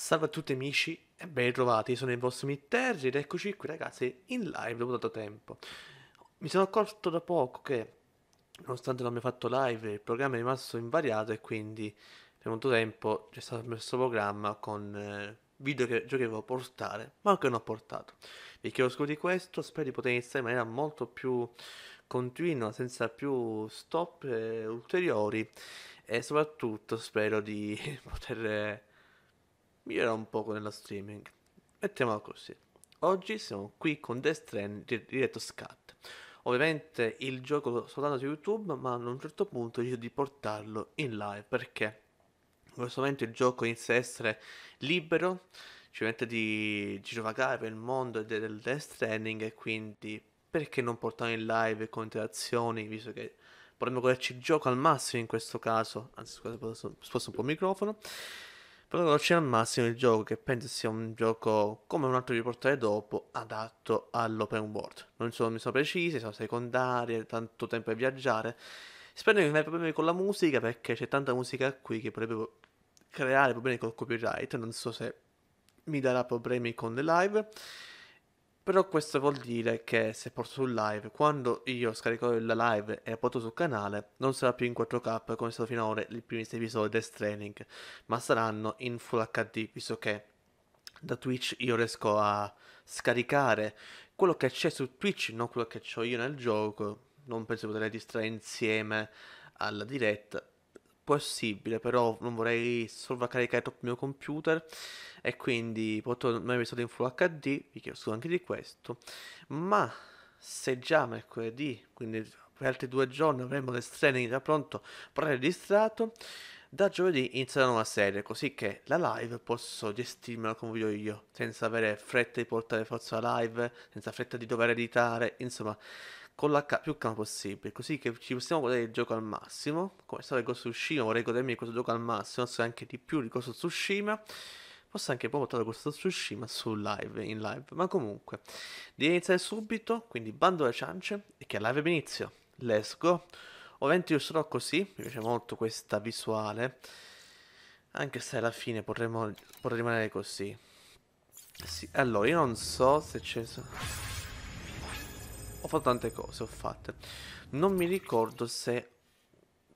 Salve a tutti amici e ben ritrovati, sono il vostro Mitterri ed eccoci qui ragazzi in live dopo tanto tempo. Mi sono accorto da poco che nonostante non abbia fatto live il programma è rimasto invariato e quindi per molto tempo c'è stato mio programma con eh, video che giochevo a portare ma che non ho portato. Vi chiedo scusa di questo, spero di poter iniziare in maniera molto più continua, senza più stop eh, ulteriori e soprattutto spero di poter migliora un poco nello streaming. Mettiamola così. Oggi siamo qui con Death Stranding diretto scat. Ovviamente il gioco soltanto su YouTube, ma a un certo punto ho deciso di portarlo in live perché in questo momento il gioco inizia a essere libero, ci permette di girovagare per il mondo del Death Stranding e quindi perché non portarlo in live con interazioni, visto che potremmo goderci il gioco al massimo in questo caso. Anzi, scusate, sposto un po' il microfono. Però c'è al massimo il gioco che penso sia un gioco come un altro di portare dopo adatto all'open world. Non sono, mi sono precisi, sono secondarie, tanto tempo a viaggiare. Spero che non abbia problemi con la musica perché c'è tanta musica qui che potrebbe creare problemi col copyright. Non so se mi darà problemi con le live. Però questo vuol dire che se porto sul live, quando io scarico la live e porto sul canale, non sarà più in 4K come è stato finora i primi 6 episodi del Training, ma saranno in Full HD, visto che da Twitch io riesco a scaricare quello che c'è su Twitch, non quello che ho io nel gioco. Non penso di poter distrarre insieme alla diretta possibile, però non vorrei sovraccaricare troppo il mio computer e quindi porto nuovi episodi in Full HD, vi chiedo scusa anche di questo, ma se già mercoledì, quindi per altri due giorni avremo le strane da pronto distratto, da giovedì inizia la nuova serie, così che la live posso gestirmela come voglio io, senza avere fretta di portare forza la live, senza fretta di dover editare, insomma con la ca- più calma possibile, così che ci possiamo godere il gioco al massimo. Come stava Ghost Tsushima, vorrei godermi questo gioco al massimo, se anche di più di Ghost Tsushima. Posso anche poi portare of Tsushima su live, in live. Ma comunque, di iniziare subito, quindi bando le ciance e che live inizio. Let's go. Ovviamente io sarò così, mi piace molto questa visuale. Anche se alla fine potremmo, potrei rimanere così. Sì, allora, io non so se c'è ho fatto tante cose, ho fatte. Non mi ricordo se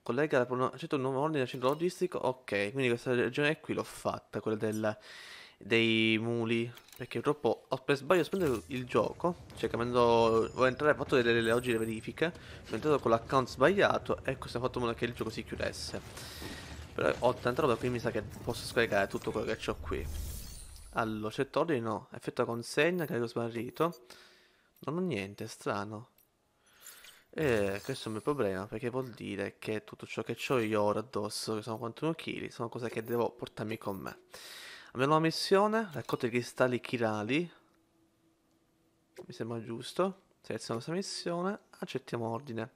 collega la pronuncia, certo un nuovo ordine del centro logistico, ok, quindi questa regione qui l'ho fatta, quella del, dei muli, perché purtroppo ho per sbaglio spento il gioco, cioè cambiando, volevo entrare, ho fatto delle, delle oggi le verifiche, sono entrato con l'account sbagliato e questo ha fatto in modo che il gioco si chiudesse. Però ho tanta roba, quindi mi sa che posso scaricare tutto quello che ho qui. Allora, certo ordine no, effetto consegna, carico sbarrito. Non ho niente, strano. E questo è il mio problema, perché vuol dire che tutto ciò che ho io ora addosso, che sono 41 kg, sono cose che devo portarmi con me. Abbiamo una missione, raccolta i cristalli chirali. Mi sembra giusto. Selezioniamo questa missione, accettiamo ordine.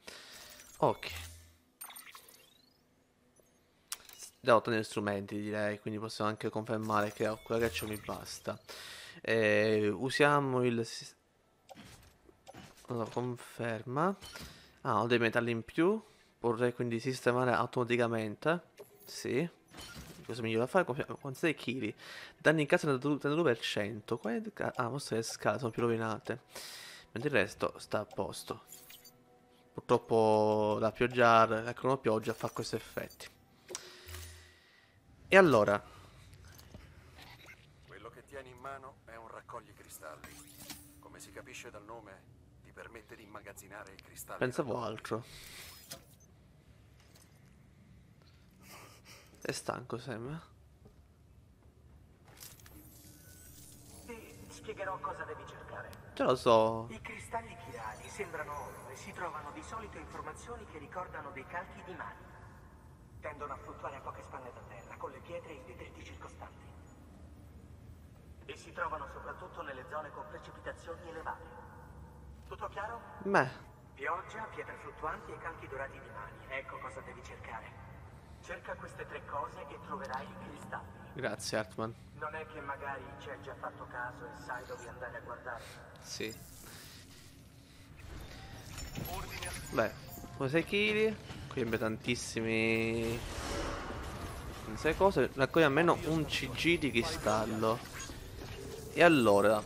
Ok. Ho ottenere strumenti direi, quindi possiamo anche confermare che quella che ho mi basta. E usiamo il allora, conferma. Ah, ho dei metalli in più. Vorrei quindi sistemare automaticamente. Sì. Cosa migliore da fare? Con 6 kg. Danni in casa del 32%. Qua è... Ah, queste le scale sono più rovinate. Mentre il resto sta a posto. Purtroppo la pioggia, la cronopioggia fa questi effetti. E allora? Quello che tieni in mano è un raccogli cristalli. Come si capisce dal nome, permette di immagazzinare i cristalli. Pensavo altro. È stanco, Sam. Ti spiegherò cosa devi cercare. Ce lo so. I cristalli chirali sembrano oro e si trovano di solito informazioni che ricordano dei calchi di mani. Tendono a fluttuare a poche spanne da terra, con le pietre e i detriti circostanti. E si trovano soprattutto nelle zone con precipitazioni elevate. Tutto chiaro? Beh. Pioggia, pietre fluttuanti e canti dorati di mani. Ecco cosa devi cercare. Cerca queste tre cose e troverai i cristalli. Grazie, Hartman. Non è che magari ci hai già fatto caso e sai dove andare a guardare? Sì. Beh, come 6 kg. Qui abbiamo tantissimi sei cose, raccogli almeno un CG di cristallo. E allora,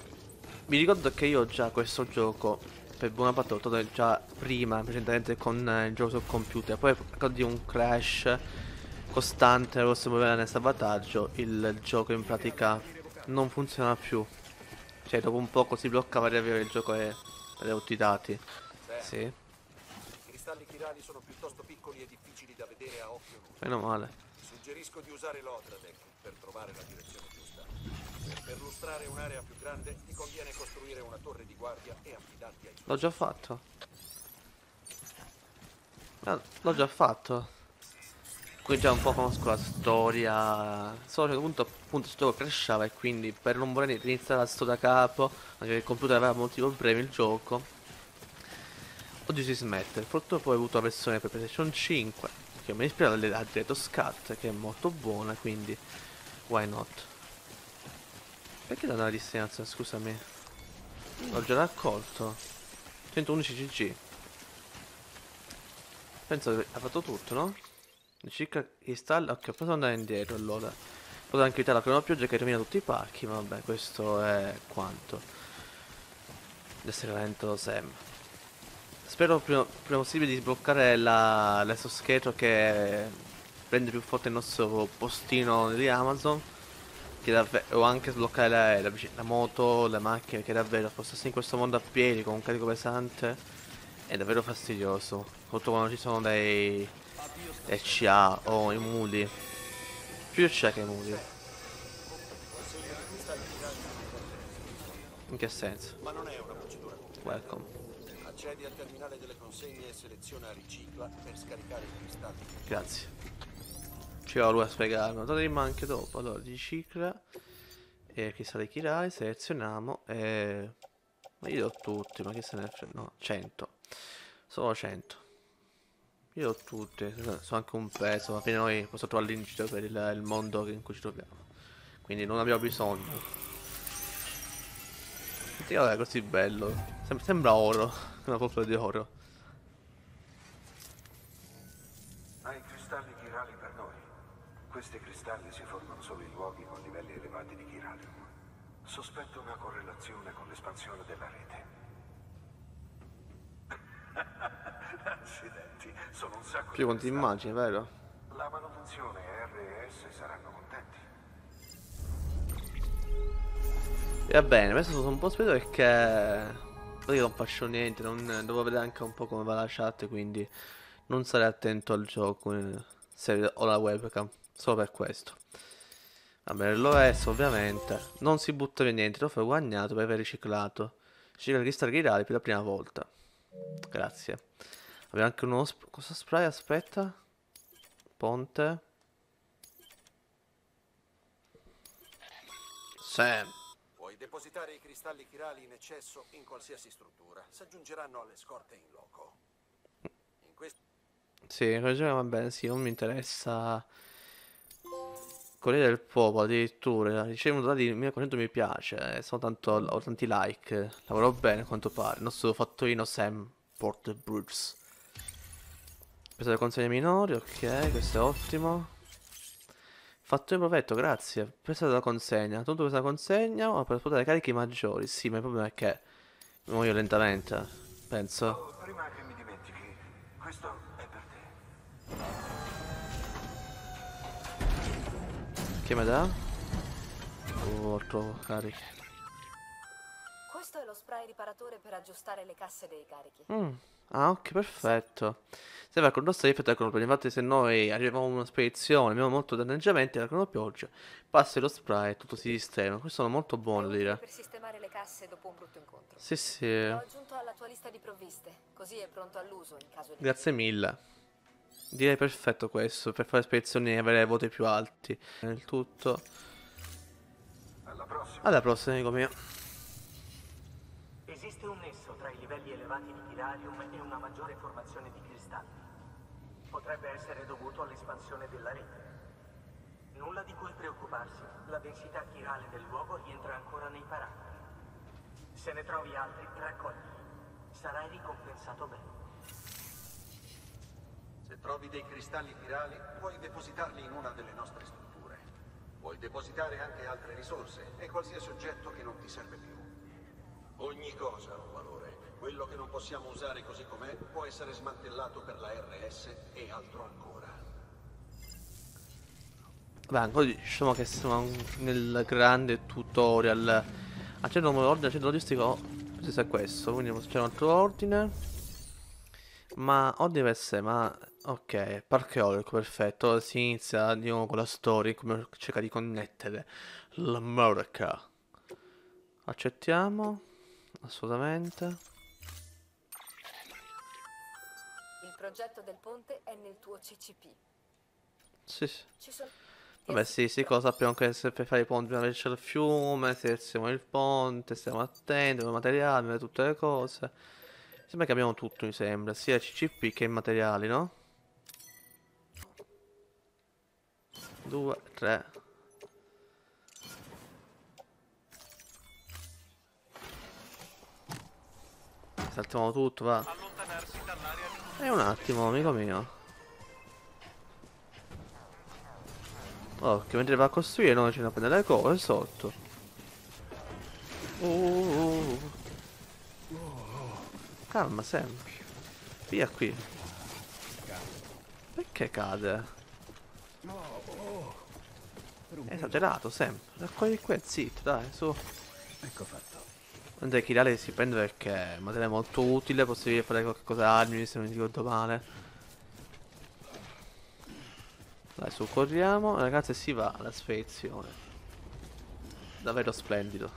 mi ricordo che io già questo gioco, per buona parte l'ho giocato già prima, precedentemente con il gioco sul computer, poi a di un crash costante, lo possiamo vedere nel salvataggio, il gioco in pratica non funziona più. Cioè dopo un poco si bloccava di avere il gioco e avere tutti i dati. Sì. I cristalli chirali sono piuttosto piccoli e difficili da vedere a occhio nudo. Meno male. Suggerisco di usare l'Odradec per trovare la direzione. Per perlustrare un'area più grande ti conviene costruire una torre di guardia e affidarti ai L'ho già fatto. Ah, l'ho già fatto. Qui già un po' conosco la storia. Solo che a un punto appunto gioco crashava e quindi per non voler iniziare storia da capo, anche il computer aveva molti problemi il gioco. Oggi si smette. Purtroppo ho avuto la versione per PlayStation 5. Che mi ispira alle a Director's Cut, che è molto buona, quindi why not? Perché da una destinazione, scusami? L'ho già raccolto. 111 GG. Penso che ha fatto tutto, no? Circa cristallo. Ok, posso andare indietro allora. Posso anche evitare la cronopioggia che rovina tutti i parchi, ma vabbè, questo è quanto. Deve essere lento Sam. Spero prima, prima possibile di sbloccare l'esoscheletro che rende più forte il nostro postino di Amazon. Che davvero, o anche sbloccare la, la, la moto, le macchine, che davvero spostarsi in questo mondo a piedi con un carico pesante è davvero fastidioso. Soprattutto quando ci sono dei CA o i muli. Più CA che i muli. In che senso? Ma non è una procedura. Welcome. Accedi al terminale delle consegne e seleziona ricicla per scaricare i cristalli. Grazie. Ci va lui a spiegarlo. Torneremo anche dopo. Allora, ricicla. E cristalli chirali, selezioniamo e... Ma io ho tutti, ma che se ne frega? No, 100. Solo 100. Io ho tutti, sono anche un peso, alla fine noi possiamo trovare l'incito per il, il mondo in cui ci troviamo. Quindi non abbiamo bisogno. Senti, è così bello. Sem- sembra oro, una polvere di oro. Hai cristalli chirali per noi. Questi cristalli si formano solo in luoghi con livelli elevati di chiralium. Sospetto una correlazione con l'espansione della rete. Accidenti, sono un sacco Più cristalli. immagini, vero? La manutenzione R e S saranno contenti. Va bene, adesso sono un po' spento perché... Io non faccio niente, non... devo vedere anche un po' come va la chat, quindi non sarei attento al gioco eh, se ho la webcam, solo per questo. Va bene, l'OS ovviamente, non si butta via niente, trofeo guadagnato per aver riciclato. Ricicla il cristalli chirali per la prima volta. Grazie. Abbiamo anche uno... sp- cosa spray? Aspetta. Ponte. Sam. Puoi depositare i cristalli chirali in eccesso in qualsiasi struttura. Si aggiungeranno alle scorte in loco. In questo Sì, ragione va bene, sì, non mi interessa. Corriere del Popolo addirittura ricevuto dati 1400 mi piace, eh, sono tanto, ho tanti like, lavoro bene a quanto pare. Il nostro fattorino Sam Port Bruce. Peso delle consegne minori, ok, questo è ottimo. Fattorino provetto, grazie. Peso della consegna, tutto questa consegna ma per poter carichi maggiori. Sì, ma il problema è che mi muoio lentamente, penso. Oh, prima che mi dimentichi, questo Che mi dà? Oh, trovo carichi. Questo è lo spray riparatore per aggiustare le casse dei carichi. Mm. Ah, ok, perfetto. Serve con il nostro effetto del cronopioggia. Infatti, se noi arriviamo a una spedizione, abbiamo molto danneggiamenti, la cronopioggia passa lo spray e tutto si sistema. Questo è molto buono, dire. Per sistemare le casse dopo un brutto incontro. Sì, sì. L'ho aggiunto alla tua lista di provviste, così è pronto all'uso in caso di... Grazie mille. Direi perfetto questo, per fare spedizioni e avere voti più alti. Nel tutto. Alla prossima. Alla prossima, amico mio. Esiste un nesso tra i livelli elevati di chiralium e una maggiore formazione di cristalli. Potrebbe essere dovuto all'espansione della rete. Nulla di cui preoccuparsi, la densità chirale del luogo rientra ancora nei parametri. Se ne trovi altri, raccogli. Sarai ricompensato bene. Se trovi dei cristalli chirali, puoi depositarli in una delle nostre strutture. Puoi depositare anche altre risorse e qualsiasi oggetto che non ti serve più. Ogni cosa ha un valore. Quello che non possiamo usare così com'è può essere smantellato per la RS e altro ancora. Beh, diciamo che siamo nel grande tutorial. Accendo un ordine, accendo logistico. Questo è questo, quindi c'è un altro ordine. Ma ordine deve essere, ma ok, parco eolico, perfetto. Si inizia di nuovo con la storia, come cerca di connettere l'America. Accettiamo, assolutamente. Il progetto del ponte è nel tuo CCP. Sì, sì. Vabbè sì, sì, cosa sappiamo che se per fare i ponti bisogna c'è il fiume, se siamo il ponte, stiamo attenti, i materiali, tutte le cose. Sembra che abbiamo tutto, mi sembra, sia CCP che i materiali, no? Due, tre. Saltiamo tutto, va. E un attimo, amico mio. Oh, che mentre va a costruire noi ce ne prendere le cose sotto. Uh, uh, uh. Calma, Sam. Via qui. Perché cade? È esagerato, Sam. Raccogli qui, zitto, dai, su. Ecco fatto. Mentre Kirale si prende perché è materiale molto utile, possibile fare qualcosa armi se non mi ricordo male. Dai, su, corriamo, ragazzi, si va alla spedizione. Davvero splendido.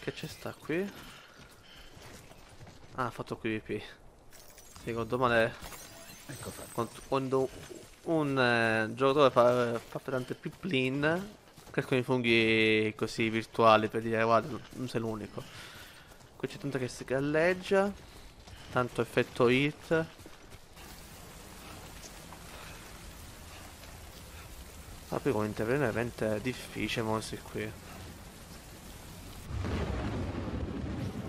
Che c'è sta qui? Ah, ha fatto PvP. Ricordo male Ecco quando, un eh, giocatore fa, fa tante piplin crescono i funghi così virtuali per dire guarda non sei l'unico. Qui c'è tanta che si galleggia tanto effetto hit. Ma poi come è veramente difficile muoversi qui.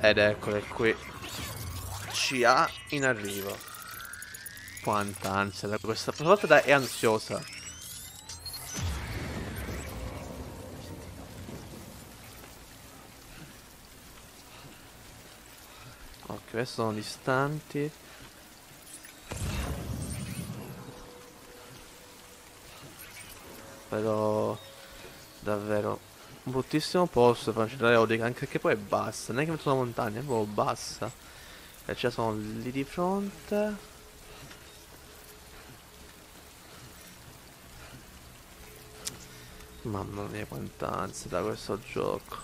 Ed eccole qui CA in arrivo quanta ansia da questa volta è ansiosa. Ok, adesso sono distanti. Però davvero un bruttissimo posto per cancellare Odica, anche perché poi è bassa, non è che metto una montagna, è proprio bassa. E ci sono lì di fronte. Mamma mia quanta ansia da questo gioco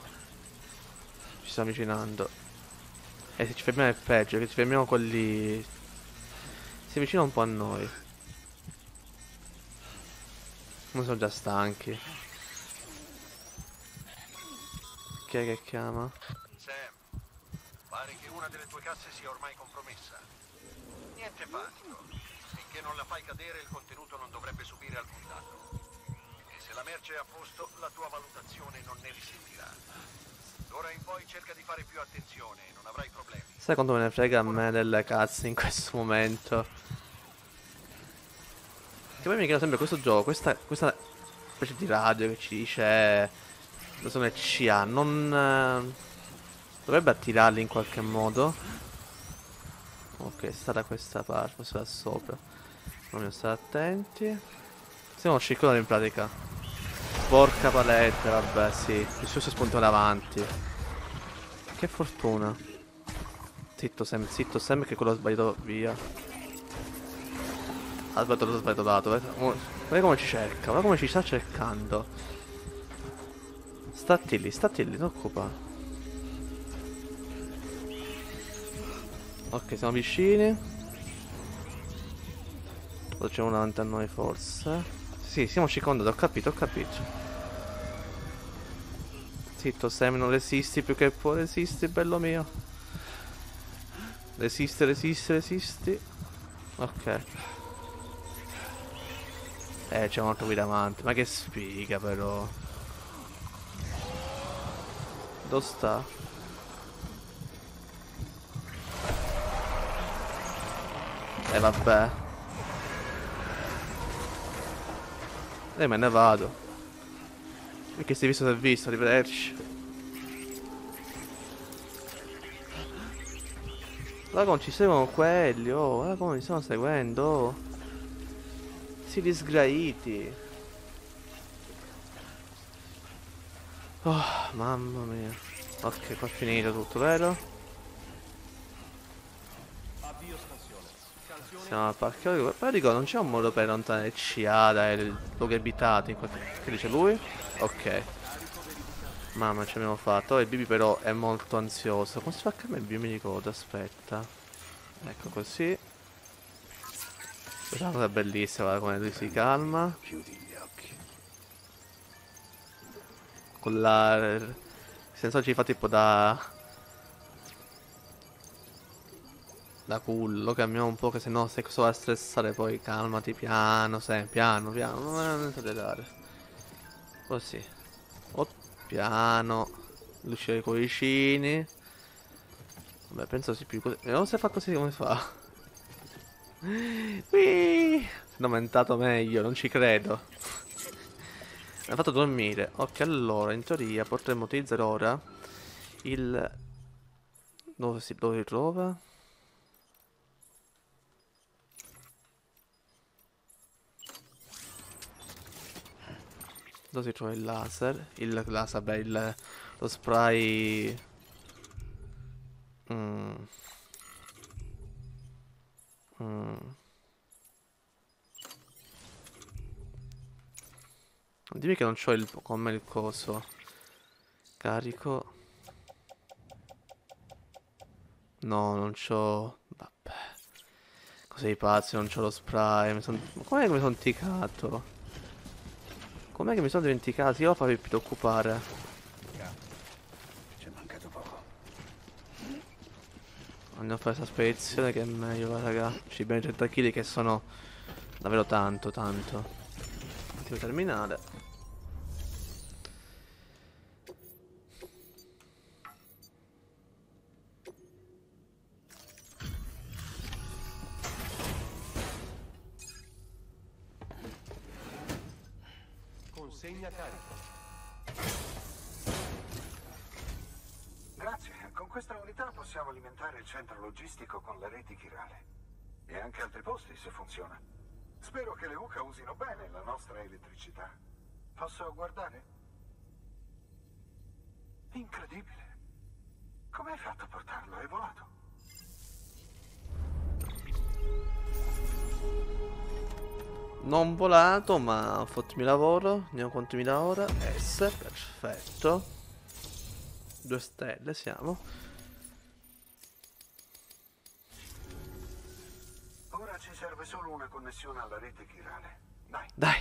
Ci sta avvicinando E se ci fermiamo è peggio Che ci fermiamo quelli Si avvicina un po' a noi Non sono già stanchi Chi è che chiama? Sam, pare che una delle tue casse sia ormai compromessa. Niente panico. Finché non la fai cadere il contenuto non dovrebbe subire alcun danno. La merce è a posto, la tua valutazione non ne risentirà. D'ora in poi cerca di fare più attenzione, non avrai problemi. Quanto me ne frega a me delle cazze in questo momento? Che poi mi chiedo sempre questo gioco Questa, questa specie di radio che ci dice Lo so CA Non eh, Dovrebbe attirarli in qualche modo. Ok, sta da questa parte Questo da sopra. Dobbiamo stare attenti. Siamo circolando in pratica Porca paletta, vabbè, sì. Suo si spunta davanti Che fortuna. Zitto Sam, zitto Sam che quello ha sbagliato via. Ha sbagliato, l'ho sbagliato Guarda come- guarda come ci cerca, guarda come ci sta cercando. Statti lì, statti lì, non occupa Ok, siamo vicini. C'è uno davanti a noi forse Sì, siamo circondati, ho capito, ho capito Zitto Sam, non resisti più che può resisti, bello mio Resisti, resisti, resisti. Ok. Eh, c'è un altro qui davanti. Ma che sfiga però. Dove sta? Eh, vabbè. E me ne vado. E che si è visto si è visto, arrivederci. Come ci seguono quelli, oh, come mi stanno seguendo. oh. Si disgraiti. Oh, mamma mia. Ok, qua è finito tutto, vero? Siamo al parcheggio. Però dico, non c'è un modo per allontanare il CA dai luoghi abitati. in qualche- Che dice lui? Ok. Mamma, ci abbiamo fatto. Oh, il Bibi però è molto ansioso. Come si fa a cambiare il Bibi? Mi ricordo, aspetta. Ecco così. Questa cosa bellissima, guarda come lui si calma. Chiudi gli. Con la... Il sensore ci fa tipo da... Da cullo, cambiamo un po' che se no sei solo a stressare poi calmati piano, sai, piano, piano, non esagerare. Così. Oh, piano. Luce dei cuoricini. Vabbè, penso sia più così. Vediamo se fa così come fa. Whee! Sono aumentato meglio, non ci credo. Mi ha fatto dormire. Ok, allora, in teoria potremmo utilizzare ora il... Dove si dove si trova? Dove si trova il laser? Il laser, beh, il, lo spray... Mm. Mm. Dimmi che non c'ho il, con me il coso. Carico. No, non c'ho... Vabbè. Cos'è pazzi, non c'ho lo spray. Mi son... Ma Com'è che mi sono dimenticato? Com'è che mi sono dimenticato? Io lo farei più preoccupare. Ci è mancato poco. Andiamo a fare questa spedizione che è meglio, va, raga. Ci abbiamo 30 kg che sono davvero tanto, tanto. Attimo terminale. Consegna carico. Grazie, con questa unità possiamo alimentare il centro logistico con le reti chirale. E anche altri posti se funziona. Spero che le UCA usino bene la nostra elettricità. Posso guardare? Incredibile. Come hai fatto a portarlo? È volato. Non volato, ma ho fatto il mio lavoro. Andiamo quanto mi dà ora. S, perfetto. Due stelle siamo. Ora ci serve solo una connessione alla rete chirale. Dai, Dai.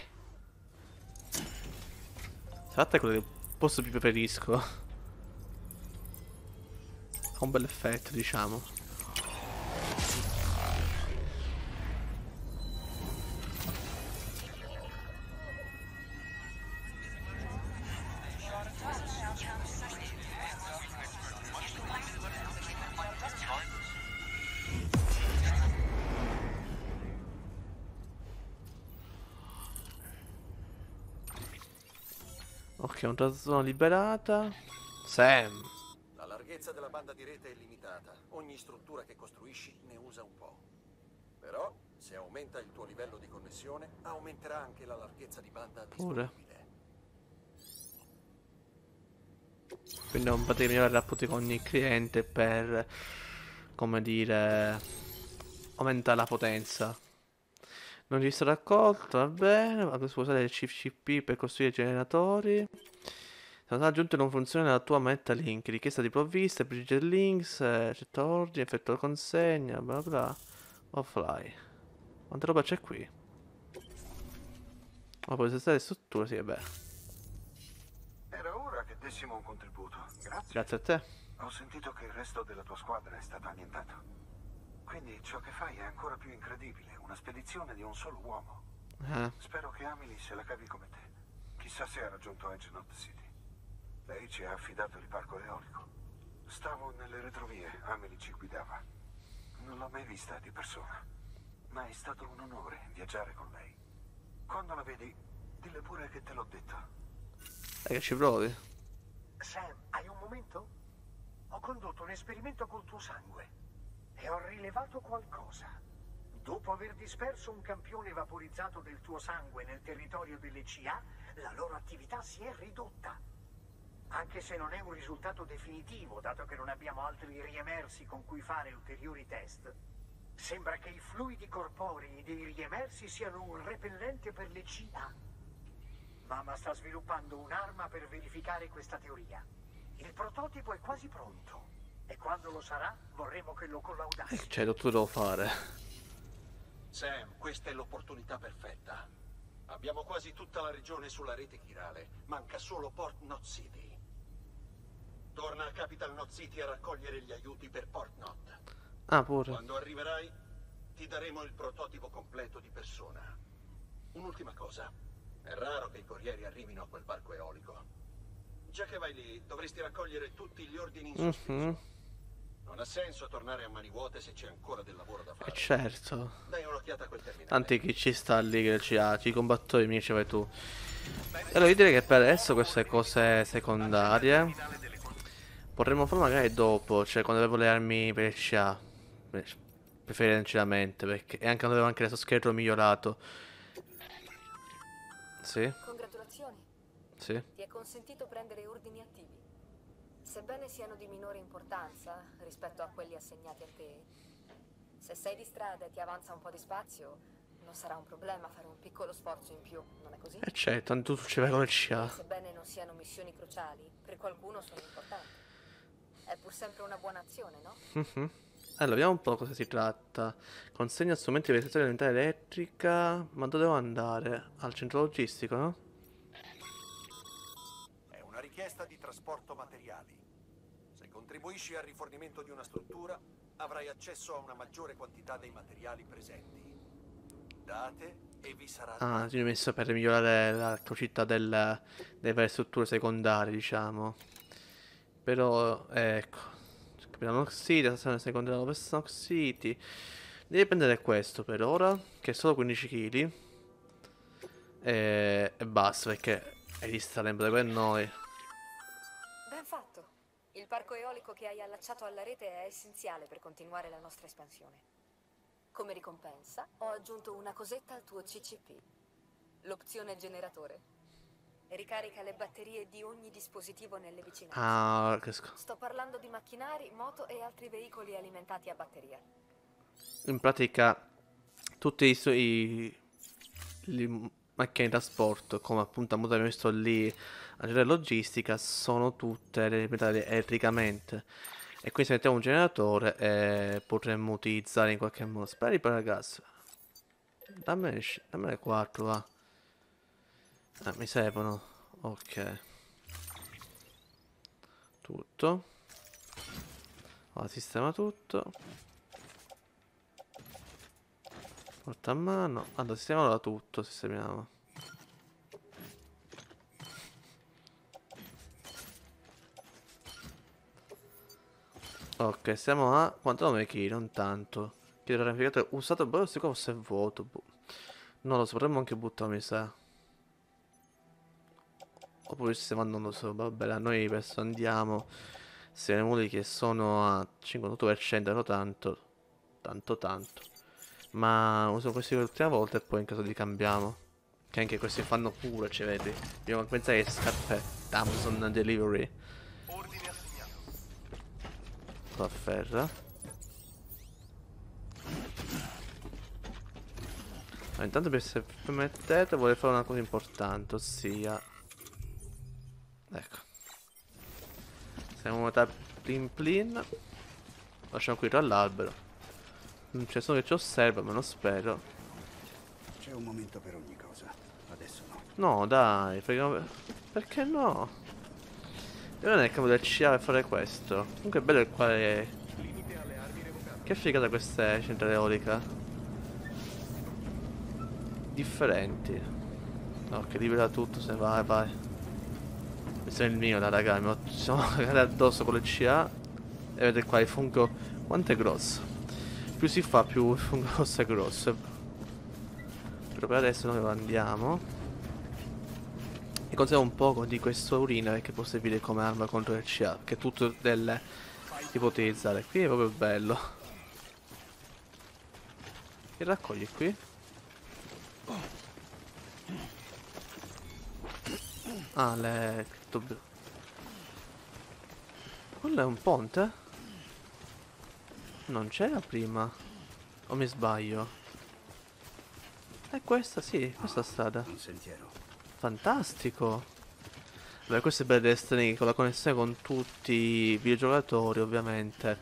È quello che posto più preferisco. Ha un bel effetto, diciamo. Una zona liberata. Sam. La larghezza della banda di rete è limitata. Ogni struttura che costruisci ne usa un po'. Però, se aumenta il tuo livello di connessione, aumenterà anche la larghezza di banda Pure. disponibile. Quindi non potete migliorare i rapporti con ogni cliente per, come dire, aumentare la potenza. Non registro raccolto, va bene, può usare il CCP per costruire generatori. Sono aggiunte non funziona la tua meta link, richiesta di provviste, bridge links, accetta ordine, effettua consegna, bla bla, offline. Quanta roba c'è qui? Ma poi se state strutture, sì, vabbè. era ora che dessimo un contributo. Grazie. Grazie a te. Ho sentito che il resto della tua squadra è stato annientato. Quindi ciò che fai è ancora più incredibile. Una spedizione di un solo uomo. Eh. Spero che Amelie se la cavi come te. Chissà se ha raggiunto Edge City. Lei ci ha affidato il parco eolico. Stavo nelle retrovie, Amelie ci guidava. Non l'ho mai vista di persona, ma è stato un onore viaggiare con lei. Quando la vedi, Dille pure che te l'ho detto. E che ci provi. Sam, hai un momento? Ho condotto un esperimento col tuo sangue e ho rilevato qualcosa. Dopo aver disperso un campione vaporizzato del tuo sangue nel territorio delle CA, la loro attività si è ridotta. Anche se non è un risultato definitivo, dato che non abbiamo altri riemersi con cui fare ulteriori test, sembra che i fluidi corporei dei riemersi siano un repellente per le CA. Mamma sta sviluppando un'arma per verificare questa teoria. Il prototipo è quasi pronto e quando lo sarà vorremmo che lo collaudassi. Cioè, tutto devo fare. Sam, questa è l'opportunità perfetta. Abbiamo quasi tutta la regione sulla rete chirale. Manca solo Port Knot City. Torna a Capital Knot City a raccogliere gli aiuti per Port Knot. Ah, pure. Quando arriverai, ti daremo il prototipo completo di persona. Un'ultima cosa. È raro che i corrieri arrivino a quel barco eolico. Già che vai lì, dovresti raccogliere tutti gli ordini in sospeso. Mhm. Non ha senso tornare a mani vuote se c'è ancora del lavoro da E fare. certo. Dai un'occhiata a quel terminale. Tanti chi ci sta lì che ci ha, ci combattori miei ci vai tu. E allora io direi che per adesso queste cose secondarie potremmo fare magari dopo, cioè quando avevo le armi per il CA. Preferenzialmente, perché e anche quando avevo anche questo scheletro migliorato. Sì, Congratulazioni, sì. ti è consentito prendere ordini attivi. Sebbene siano di minore importanza rispetto a quelli assegnati a te, se sei di strada e ti avanza un po' di spazio, non sarà un problema fare un piccolo sforzo in più, non è così? E certo, tanto tu ci vai con il CA. Sebbene non siano missioni cruciali, per qualcuno sono importanti. È pur sempre una buona azione, no? Mhm. Allora, vediamo un po' cosa si tratta. Consegna strumenti per estrazione alimentare elettrica. Ma dove devo andare? Al centro logistico, no? È una richiesta di trasporto materiali. Contribuisci al rifornimento di una struttura, avrai accesso a una maggiore quantità dei materiali presenti. Date e vi sarà Ah, ti ho messo per migliorare la del- delle varie strutture secondarie, diciamo. Però, ecco. Capitano City, stazione secondaria Snock City. Devi prendere questo per ora, che è solo 15 kg. E, e basta, perché è sempre per noi. Parco eolico che hai allacciato alla rete è essenziale per continuare la nostra espansione. Come ricompensa, ho aggiunto una cosetta al tuo CCP. L'opzione generatore. Ricarica le batterie di ogni dispositivo nelle vicinanze. Ah, che sc- Sto parlando di macchinari, moto e altri veicoli alimentati a batteria. In pratica, tutti i suoi le macchine di trasporto, come appunto abbiamo visto lì a generare logistica, sono tutte alimentate elettricamente. E quindi se mettiamo un generatore eh, potremmo utilizzare in qualche modo. Spari per ragazzi. Dammene, dammene 4, va. Ah, mi servono. Ok. Tutto. Ora sistema tutto. Porta a mano. Allora, sistemiamo tutto, sistemiamo. Ok, siamo a 49 kg, non tanto. Chiedo ramificato usato, boh, se qua fosse vuoto. boh. Non lo so, potremmo anche buttarlo, mi sa. Oppure ci stiamo andando su, vabbè, a noi adesso andiamo. Siamo uno che sono a 58%, non tanto. Tanto, tanto. Ma uso questi l'ultima volta e poi in caso di cambiamo. Che anche questi fanno pure, ci vedi. Dobbiamo pensare che scarpe Amazon Delivery. Ordine assegnato. La ferra. Ma intanto se permettete vorrei fare una cosa importante, ossia... Ecco. Siamo a metà plin plin. Lasciamo qui tra l'albero. Non c'è solo che ci osserva, ma non spero. C'è un momento per ogni cosa. Adesso no. No, dai, perché... Perché no? Io non è il capo del CA per fare questo. Comunque è bello il quale... Che figata questa centrale eolica. Differenti. Ok, libera tutto, se vai, vai. Questo è il mio, da raga, mi siamo cagati addosso con le CA. E vedete qua il fungo quanto è grosso. Più si fa, più il fungo grosso. Però per adesso noi andiamo. Mi consiglio un poco di questo urina che può servire come arma contro il CA, che è tutto delle si può utilizzare. Qui è proprio bello. Che raccogli qui? Ah, le... Quello è un ponte? Non c'era prima? O mi sbaglio? È questa, sì, questa strada. Un sentiero. Fantastico! Beh, questo è Destiny con la connessione con tutti i videogiocatori, ovviamente.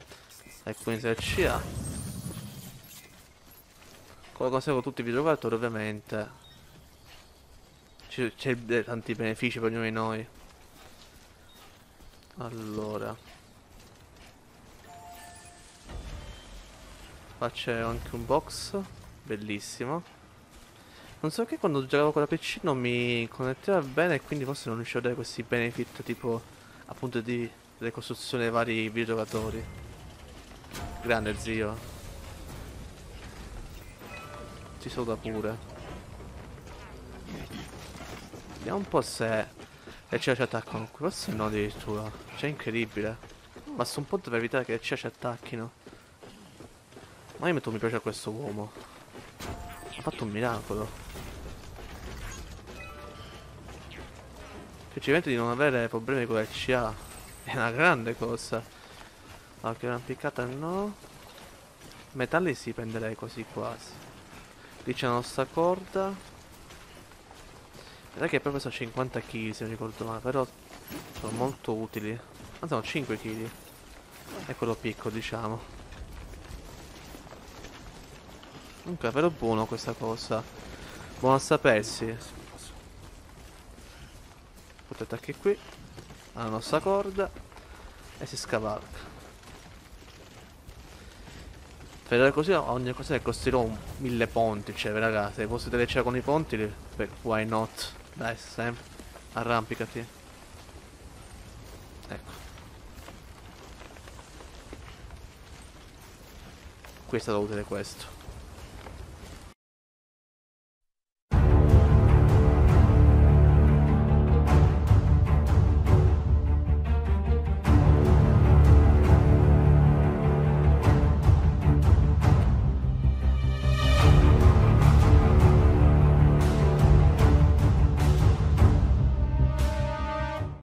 E quindi se ci ha. Con la connessione con tutti i videogiocatori, ovviamente. C'è tanti benefici per ognuno di noi. Allora. Qua c'è anche un box. Bellissimo. Non so che quando giocavo con la PC non mi connetteva bene e quindi forse non riuscivo a dare questi benefit tipo appunto di ricostruzione dei vari videogiocatori. Grande zio. Ci saluta pure. Vediamo un po' se le CIA ci attaccano. Forse no addirittura. Cioè incredibile. Basta un punto per evitare che CIA ci attacchino. Ma io metto mi piace a questo uomo. Ha fatto un miracolo. Che di non avere problemi con le CA. È una grande cosa. Anche una piccata no. Metalli si prenderei così quasi. Lì c'è la nostra corda. Vedete che proprio sono 50 kg se non ricordo male, però sono molto utili. Anzi sono 5 kg. È quello piccolo diciamo. Comunque è vero buono questa cosa. Buono a sapersi. Potete anche qui. La nostra corda. E si scavalca. Per così ogni cosa ne costerò mille ponti, cioè ragazzi, se fosse delle con i ponti, why not? Dai, Sam. Arrampicati. Ecco. Qui è stato utile questo.